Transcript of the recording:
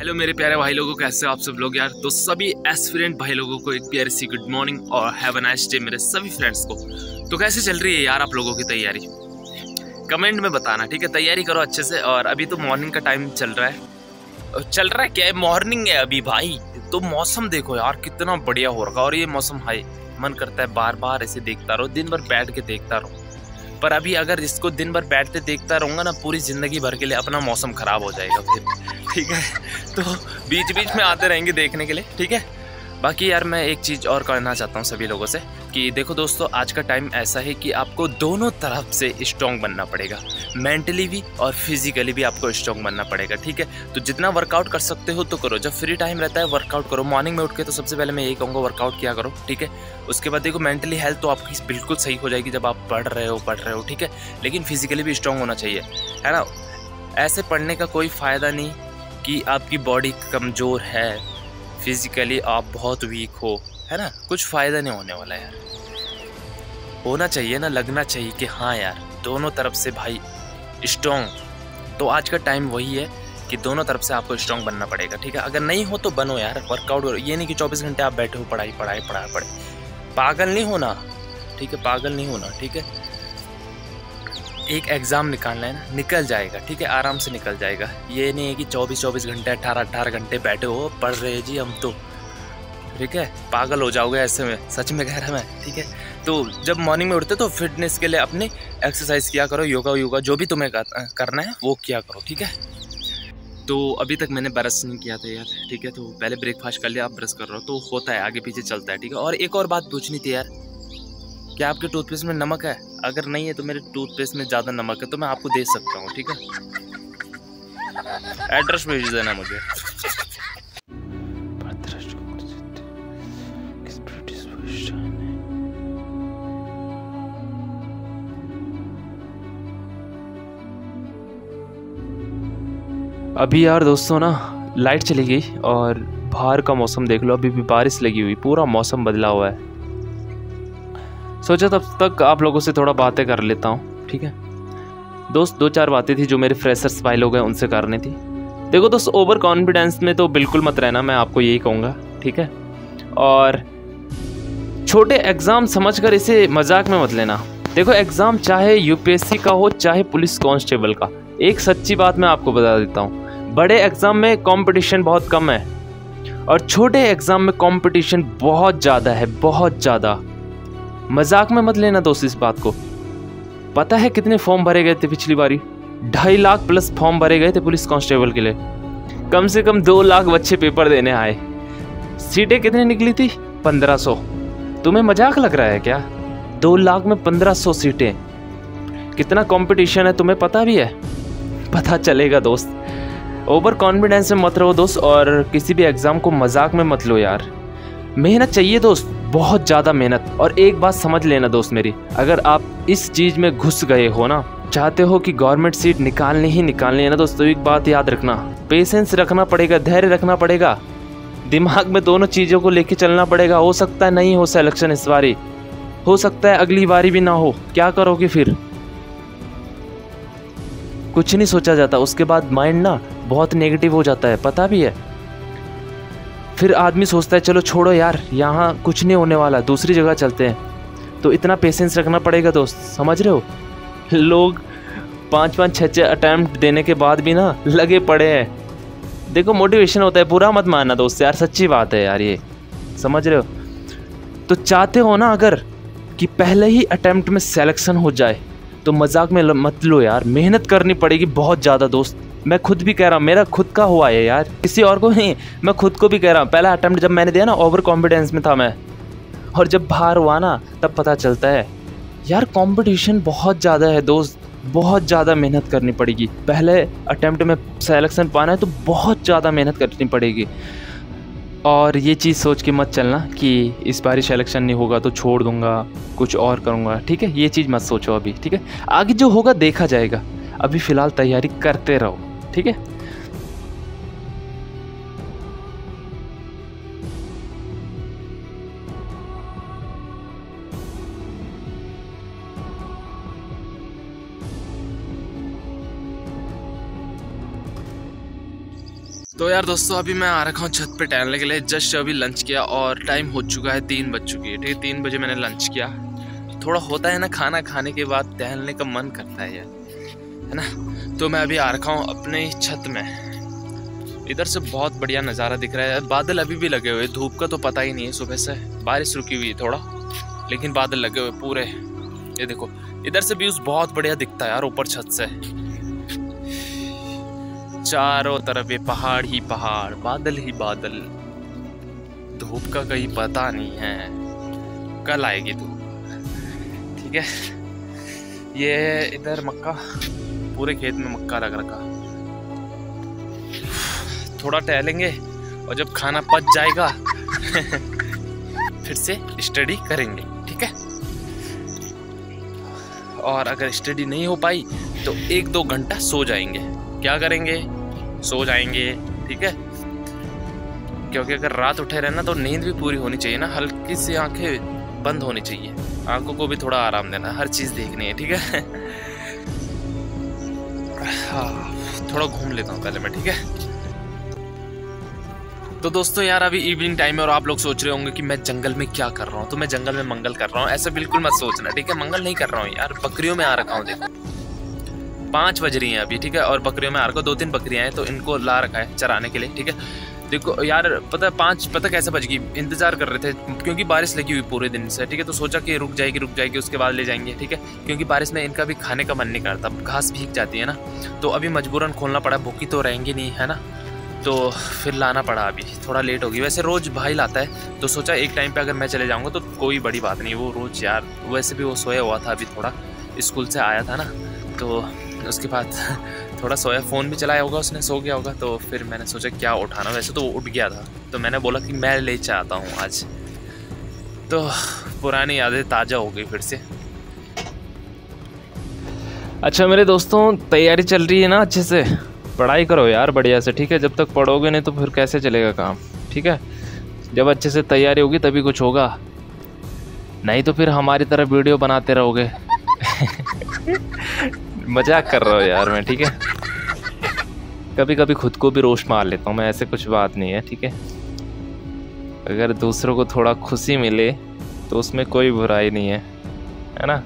Hello मेरे प्यारे भाई लोगों, कैसे आप सब लोग यार? तो सभी एस्पिरेंट भाई लोगों को एक प्यारी सी गुड मॉर्निंग और हैव अ नाइस डे मेरे सभी फ्रेंड्स को। तो कैसे चल रही है यार आप लोगों की तैयारी? कमेंट में बताना, ठीक है? तैयारी करो अच्छे से और अभी तो मॉर्निंग का टाइम चल रहा है। चल रहा है क्या? है मॉर्निंग है अभी भाई। तो मौसम देखो यार, कितना बढ़िया हो रहा है और ये मौसम हाई मन करता है बार बार ऐसे देखता रहो, दिन भर बैठ के देखता रहो। पर अभी अगर इसको दिन भर बैठते देखता रहूँगा ना, पूरी ज़िंदगी भर के लिए अपना मौसम ख़राब हो जाएगा फिर। ठीक है? तो बीच बीच में आते रहेंगे देखने के लिए, ठीक है? बाकी यार मैं एक चीज़ और करना चाहता हूँ सभी लोगों से। कि देखो दोस्तों, आज का टाइम ऐसा है कि आपको दोनों तरफ़ से स्ट्रॉन्ग बनना पड़ेगा। मेंटली भी और फिजिकली भी आपको स्ट्रॉन्ग बनना पड़ेगा, ठीक है? तो जितना वर्कआउट कर सकते हो तो करो। जब फ्री टाइम रहता है वर्कआउट करो। मॉर्निंग में उठ के तो सबसे पहले मैं यही कहूँगा वर्कआउट किया करो, ठीक है? उसके बाद देखो मेंटली हेल्थ तो आपकी बिल्कुल सही हो जाएगी जब आप पढ़ रहे हो, पढ़ रहे हो, ठीक है? लेकिन फिजिकली भी स्ट्रॉन्ग होना चाहिए, है ना? ऐसे पढ़ने का कोई फ़ायदा नहीं कि आपकी बॉडी कमज़ोर है। फिज़िकली आप बहुत वीक हो। है ना? कुछ फ़ायदा नहीं होने वाला यार। होना चाहिए ना, लगना चाहिए कि हाँ यार, दोनों तरफ़ से भाई स्ट्रॉन्ग तो आज का टाइम वही है कि दोनों तरफ़ से आपको स्ट्रॉन्ग बनना पड़ेगा, ठीक है? अगर नहीं हो तो बनो यार वर्कआउट करो ये नहीं कि 24 घंटे आप बैठे हो, पढ़ाई पढ़ाई पढ़ाई पढ़े पागल नहीं होना, ठीक है? पागल नहीं होना, ठीक है? एक एग्ज़ाम निकालना है ना, निकल जाएगा, ठीक है? आराम से निकल जाएगा। ये नहीं है कि 24 24 घंटे 18 18 घंटे बैठे हो, पढ़ रहे जी हम तो। ठीक है? पागल हो जाओगे ऐसे में। सच में कह रहा मैं, ठीक है? तो जब मॉर्निंग में उठते तो फिटनेस के लिए अपनी एक्सरसाइज किया करो योगा योगा जो भी तुम्हें करना है, वो किया करो, ठीक है? तो अभी तक मैंने ब्रश नहीं किया था यार, ठीक है? तो पहले ब्रेकफास्ट कर लिया आप ब्रश कर रहे हो तो होता है, आगे पीछे चलता है, ठीक है? और एक और बात पूछनी थी यार, क्या आपके टूथपेस्ट में नमक है? अगर नहीं है तो मेरे टूथपेस्ट में ज़्यादा नमक है तो मैं आपको दे सकता हूँ, ठीक है? एड्रेस भेज देना मुझे। अभी यार दोस्तों ना, लाइट चली गई और बाहर का मौसम देख लो, अभी भी बारिश लगी हुई, पूरा मौसम बदला हुआ है। सोचा तब तक आप लोगों से थोड़ा बातें कर लेता हूँ, ठीक है? दोस्त, दो चार बातें थी जो मेरे फ्रेशर्स भाई लोग हैं उनसे करनी थी। देखो दोस्त, ओवर कॉन्फिडेंस में तो बिल्कुल मत रहना, मैं आपको यही कहूँगा, ठीक है? और छोटे एग्ज़ाम समझकर इसे मज़ाक में मत लेना। देखो, एग्ज़ाम चाहे यूपीएससी का हो, चाहे पुलिस कांस्टेबल का। एक सच्ची बात मैं आपको बता देता हूँ। बड़े एग्ज़ाम में कंपटीशन बहुत कम है। और छोटे एग्ज़ाम में कंपटीशन बहुत ज़्यादा है, बहुत ज़्यादा। मज़ाक में मत लेना दोस्त इस बात को। पता है कितने फॉर्म भरे गए थे पिछली बारी? ढाई लाख प्लस फॉर्म भरे गए थे पुलिस कांस्टेबल के लिए। कम से कम दो लाख बच्चे पेपर देने आए। सीटें कितनी निकली थी? पंद्रह सौ। तुम्हें मज़ाक लग रहा है क्या? दो लाख में पंद्रह सौ सीटें। कितना कंपटीशन है तुम्हें पता भी है? पता चलेगा, दोस्त। ओवर कॉन्फिडेंस में मत रहो, दोस्त, और किसी भी एग्ज़ाम को मज़ाक में मत लो यार। मेहनत चाहिए, दोस्त, बहुत ज़्यादा मेहनत। और एक बात समझ लेना, दोस्त मेरी। अगर आप इस चीज़ में घुस गए हो ना, चाहते हो कि गवर्नमेंट सीट निकालनी ही निकालनी है ना, दोस्तों, एक बात याद रखना। पेशेंस रखना पड़ेगा, धैर्य रखना पड़ेगा। दिमाग में दोनों चीज़ों को लेके चलना पड़ेगा। हो सकता है नहीं हो सिलेक्शन इस बारी। हो सकता है अगली बारी भी ना हो। क्या करोगे फिर? कुछ नहीं सोचा जाता। उसके बाद माइंड ना बहुत नेगेटिव हो जाता है। पता भी है। फिर आदमी सोचता है, चलो छोड़ो यार, यहाँ कुछ नहीं होने वाला। दूसरी जगह चलते हैं। तो इतना पेशेंस रखना पड़ेगा दोस्त। समझ रहे हो? लोग पाँच पाँच छः छः अटैम्प्ट देने के बाद भी ना लगे पड़े हैं। देखो मोटिवेशन होता है पूरा मत मानना दोस्त यार, सच्ची बात है यार ये। समझ रहे हो? तो चाहते हो ना अगर कि पहले ही अटैम्प्ट में सेलेक्शन हो जाए तो मज़ाक में मत लो यार। मेहनत करनी पड़ेगी बहुत ज़्यादा दोस्त। मैं खुद भी कह रहा हूँ, मेरा खुद का हुआ है यार। किसी और को नहीं, मैं खुद को भी कह रहा हूँ। पहला अटैम्प्ट जब मैंने दिया ना ओवर कॉन्फिडेंस में था मैं। और जब बाहर हुआ ना, तब पता चलता है, यार कंपटीशन बहुत ज़्यादा है दोस्त। बहुत ज़्यादा मेहनत करनी पड़ेगी। पहले अटैम्प्ट में सेलेक्शन पाना है तो बहुत ज़्यादा मेहनत करनी पड़ेगी। और ये चीज़ सोच के मत चलना कि इस बार ही सेलेक्शन नहीं होगा तो छोड़ दूँगा, कुछ और करूँगा, ठीक है? ये चीज़ मत सोचो अभी, ठीक है? आगे जो होगा देखा जाएगा। अभी फ़िलहाल तैयारी करते रहो, ठीक है? तो यार दोस्तों, अभी मैं आ रखा हूँ छत पे टहलने के लिए। जस्ट अभी लंच किया और टाइम हो चुका है तीन बज चुकी है, ठीक है? तीन बजे मैंने लंच किया। थोड़ा होता है ना, खाना खाने के बाद टहलने का मन करता है यार, है ना? तो मैं अभी आ रखा हूँ अपने छत में। इधर से बहुत बढ़िया नज़ारा दिख रहा है बादल अभी भी लगे हुए धूप का तो पता ही नहीं है, सुबह से। बारिश रुकी हुई है थोड़ा, लेकिन बादल लगे हुए पूरे। ये देखो, इधर से व्यूज़ बहुत बढ़िया दिखता है यार, ऊपर छत से। चारों तरफ़ ये पहाड़ ही पहाड़, बादल ही बादल। धूप का कहीं पता नहीं है। कल आएगी धूप। ठीक है? ये इधर मक्का, पूरे खेत में मक्का लग रखा। थोड़ा टहलेंगे और जब खाना पच जाएगा, फिर से स्टडी करेंगे। ठीक है? और अगर स्टडी नहीं हो पाई तो एक दो घंटा सो जाएँगे। क्या करेंगे? सो जाएँगे, ठीक है? क्योंकि अगर रात उठे रहना तो नींद भी पूरी होनी चाहिए ना, हल्की सी आँखें बंद होनी चाहिए। आँखों को भी थोड़ा आराम देना, हर चीज़ देखनी है, ठीक है? हाँ थोड़ा घूम लेता हूँ पहले मैं, ठीक है? तो दोस्तों यार, अभी इवनिंग टाइम है और आप लोग सोच रहे होंगे कि मैं जंगल में क्या कर रहा हूँ तो मैं जंगल में मंगल कर रहा हूँ, ऐसा बिल्कुल मत सोचना, ठीक है? मंगल नहीं कर रहा हूँ यार, बकरियों में आ रखा हूँ, देखो। पाँच बज रही हैं अभी, ठीक है? और बकरियों में आ रखा दो तीन बकरियाँ हैं तो इनको ला रखा है चराने के लिए, ठीक है? देखो यार, पता पाँच, पता कैसे बज गई? इंतज़ार कर रहे थे, क्योंकि बारिश लगी हुई पूरे दिन से, ठीक है? तो सोचा कि रुक जाएगी रुक जाएगी, उसके बाद ले जाएँगे, ठीक है? क्योंकि बारिश में इनका भी खाने का मन नहीं करता घास भीग जाती है ना? तो अभी मजबूरन खोलना पड़ा, भूखी तो रहेंगी नहीं, है ना? तो फिर लाना पड़ा अभी, थोड़ा लेट होगी वैसे रोज़ भाई लाता है तो सोचा एक टाइम पे अगर मैं चले जाऊँगा तो कोई बड़ी बात नहीं, वो रोज़ यार, वैसे भी वो सोया हुआ था अभी थोड़ा, स्कूल से आया था ना तो उसके बाद थोड़ा सोया फ़ोन भी चलाया होगा, उसने सो गया होगा तो फिर मैंने सोचा क्या उठाना। वैसे तो वो उठ गया था तो मैंने बोला कि मैं ले चाहता हूँ आज। तो पुरानी यादें ताज़ा हो गई फिर से। अच्छा मेरे दोस्तों, तैयारी चल रही है ना अच्छे से? पढ़ाई करो यार बढ़िया से, ठीक है? जब तक पढ़ोगे नहीं तो फिर कैसे चलेगा काम, ठीक है? जब अच्छे से तैयारी होगी तभी कुछ होगा। नहीं तो फिर हमारी तरह वीडियो बनाते रहोगे। मज़ाक कर रहा हूँ यार मैं, ठीक है? कभी कभी खुद को भी रोश मार लेता हूँ, मैं ऐसे कुछ बात नहीं है, ठीक है? अगर दूसरों को थोड़ा खुशी मिले तो उसमें कोई बुराई नहीं है है ना?